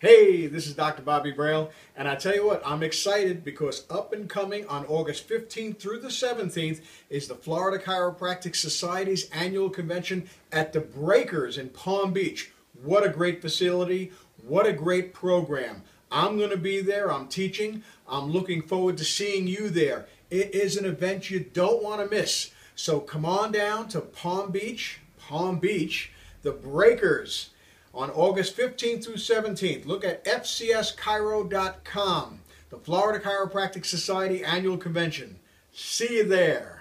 Hey, this is Dr. Bobby Braile, and I tell you what, I'm excited because up and coming on August 15th through the 17th is the Florida Chiropractic Society's annual convention at the Breakers in Palm Beach. What a great facility, what a great program. I'm going to be there, I'm teaching, I'm looking forward to seeing you there. It is an event you don't want to miss. So come on down to Palm Beach, Palm Beach, the Breakers on August 15th through 17th. Look at fcschiro.com, the Florida Chiropractic Society Annual Convention. See you there.